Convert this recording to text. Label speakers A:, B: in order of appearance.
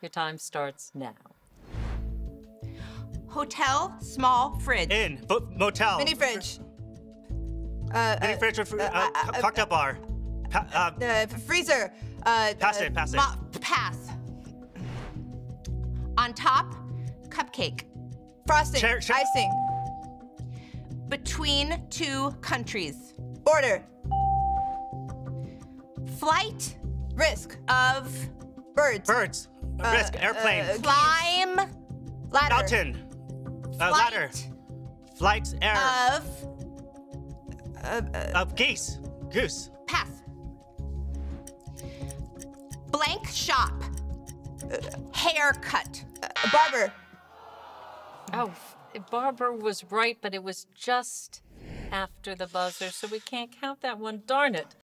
A: Your time starts now.
B: Hotel, small fridge.
C: Inn, bo- motel.
D: Mini fridge. Uh,
C: Mini
D: uh,
C: fridge, uh,
D: uh,
C: uh,
D: uh, uh,
C: cocktail bar. Pa- uh,
D: uh, freezer. Uh,
C: pass
D: uh,
C: it, pass it.
B: Pass. On top, cupcake.
D: Frosting.
C: Cher- cher-
D: icing.
B: Between two countries.
D: Order.
B: Flight
D: Risk.
B: of
D: Birds.
C: birds. Risk. Airplane.
D: uh,
B: climb
D: Ladder.
C: mountain. Uh, ladder.
B: flight
C: Flights. Air.
B: of
D: Uh, uh,
C: uh, geese. Goose.
B: pass. Blank shop. Haircut.
D: a barber.
A: Oh, barber was right, but it was just after the buzzer, so we can't count that one. Darn it.